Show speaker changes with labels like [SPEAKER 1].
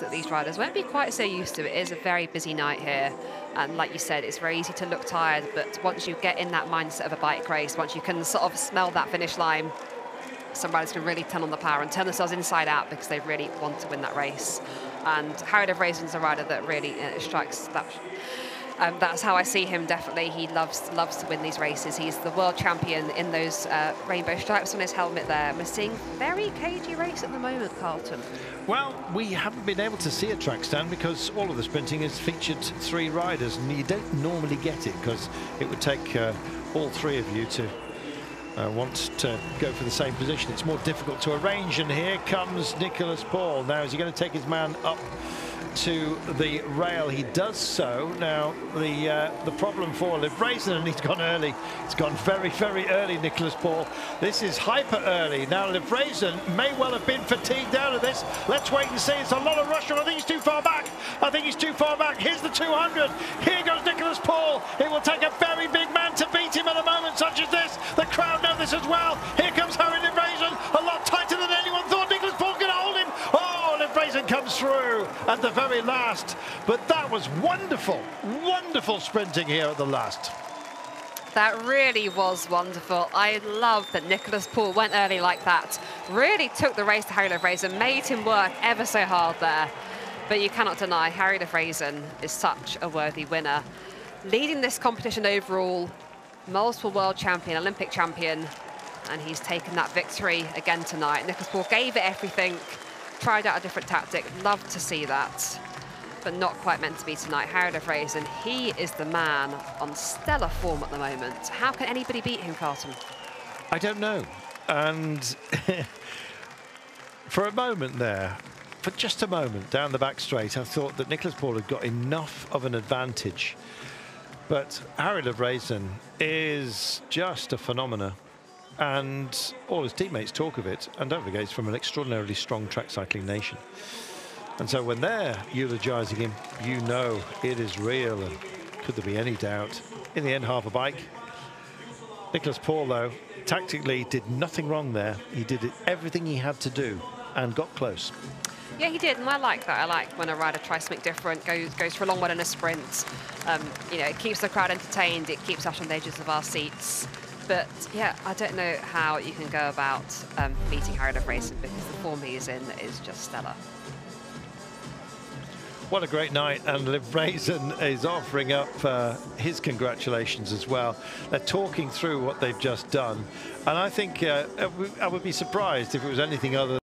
[SPEAKER 1] that these riders won't be quite so used to. It is a very busy night here. And like you said, it's very easy to look tired, but once you get in that mindset of a bike race, once you can sort of smell that finish line, some riders can really turn on the power and turn themselves inside out because they really want to win that race. And Harrie Lavreysen's a rider that really uh, strikes that um, that's how I see him. Definitely, he loves loves to win these races. He's the world champion in those uh, rainbow stripes on his helmet. There, we're seeing very cagey race at the moment, Carlton.
[SPEAKER 2] Well, we haven't been able to see a track stand because all of the sprinting has featured three riders, and you don't normally get it because it would take uh, all three of you to uh, want to go for the same position. It's more difficult to arrange, and here comes Nicholas Paul. Now, is he going to take his man up to the rail. He does so. Now, the uh, the problem for Liv and he's gone early. He's gone very, very early, Nicholas Paul. This is hyper early. Now, Liv may well have been fatigued out of this. Let's wait and see. It's a lot of rush. I think he's too far back. I think he's too far back. Here's the 200. Here goes Nicholas Paul. It will take a very big man to beat him at a moment such as this. The crowd know this as well. Through at the very last. But that was wonderful, wonderful sprinting here at the last.
[SPEAKER 1] That really was wonderful. I love that Nicholas Paul went early like that. Really took the race to Harrie Lavreysen, made him work ever so hard there. But you cannot deny Harrie Lavreysen is such a worthy winner. Leading this competition overall, multiple world champion, Olympic champion, and he's taken that victory again tonight. Nicholas Paul gave it everything, tried out a different tactic. Love to see that, but not quite meant to be tonight. Harrie Lavreysen, he is the man on stellar form at the moment. How can anybody beat him, Carlton?
[SPEAKER 2] I don't know. And for a moment there, for just a moment down the back straight, I thought that Nicholas Paul had got enough of an advantage. But Harrie Lavreysen is just a phenomena and all his teammates talk of it. And don't forget, he's from an extraordinarily strong track cycling nation. And so when they're eulogising him, you know it is real. And could there be any doubt? In the end, half a bike. Nicholas Paul, though, tactically did nothing wrong there. He did everything he had to do and got close.
[SPEAKER 1] Yeah, he did, and I like that. I like when a rider tries something different, goes goes for a long one in a sprint. Um, you know, it keeps the crowd entertained. It keeps us on the edges of our seats. But yeah, I don't know how you can go about um, beating Harrie Lavreysen because the form he's in is just stellar.
[SPEAKER 2] What a great night, and Liv is offering up uh, his congratulations as well. They're talking through what they've just done, and I think uh, I would be surprised if it was anything other